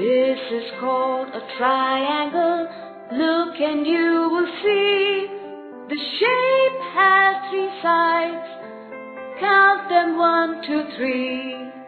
This is called a triangle. Look and you will see. The shape has three sides. Count them one, two, three.